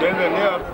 Sen de ne yaptın?